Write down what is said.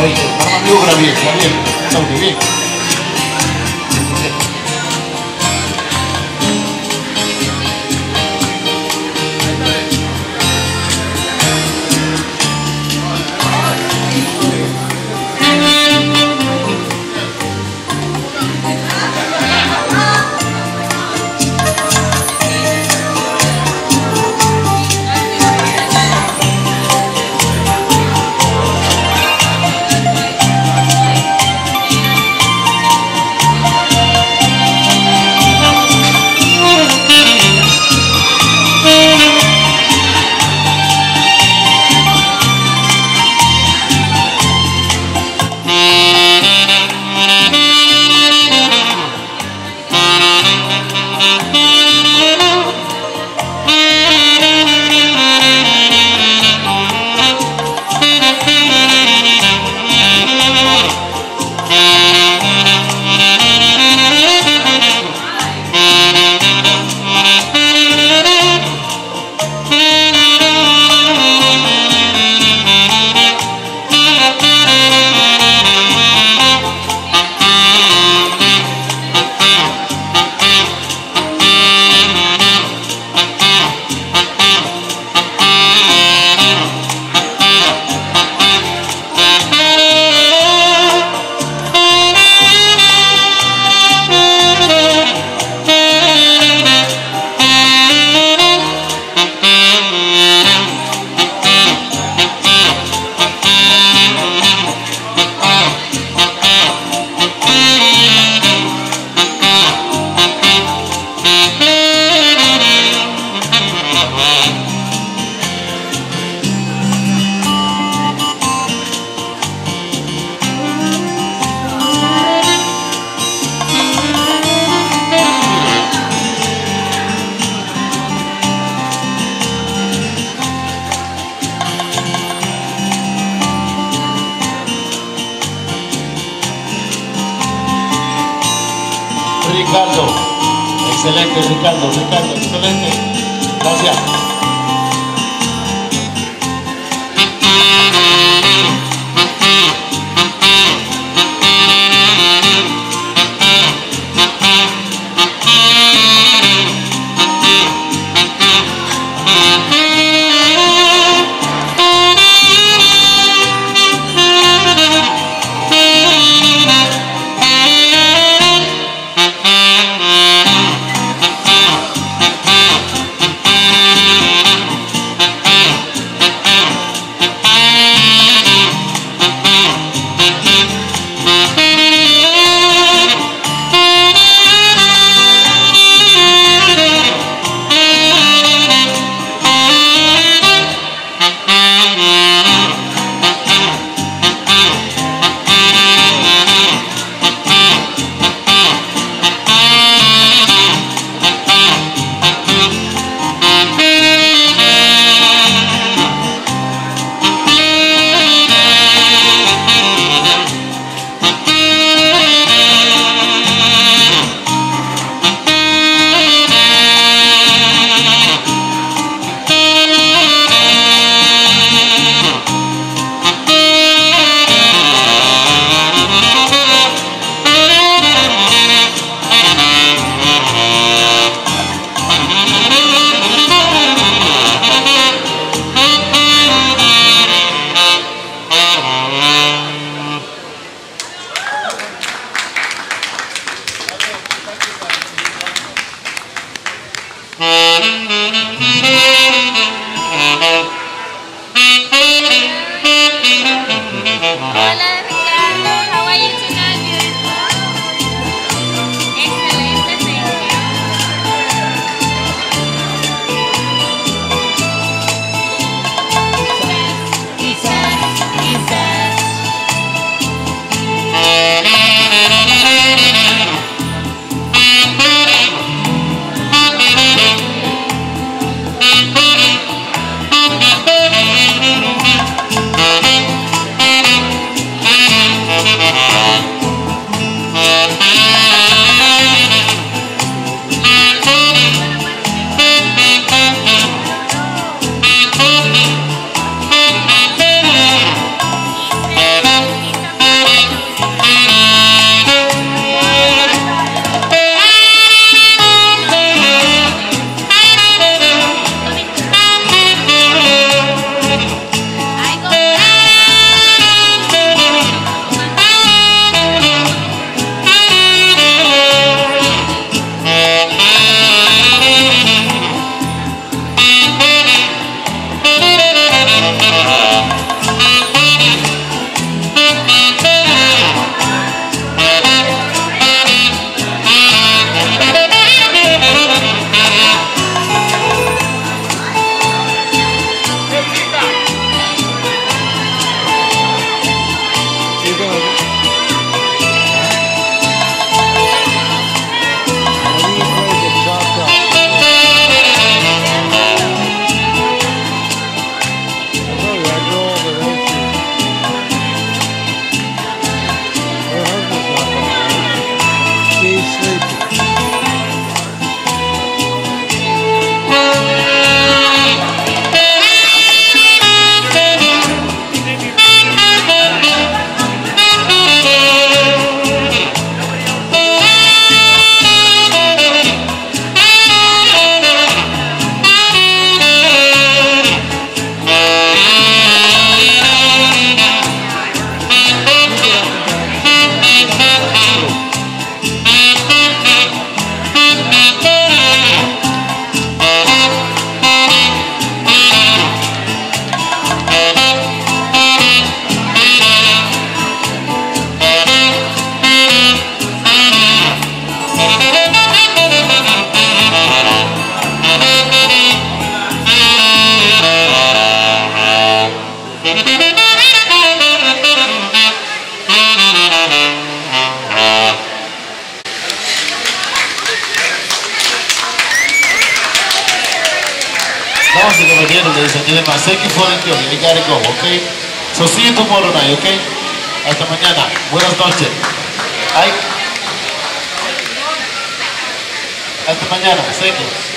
ahí. Para maniobra bien, está bien. Ricardo. Excelente, Ricardo, Ricardo, excelente. Gracias. We're again, ladies and gentlemen. Thank you for the journey. I gotta go, okay? So see you tomorrow night, okay? Hasta mañana. Buenas noches. Ay. Hasta mañana. Thank you.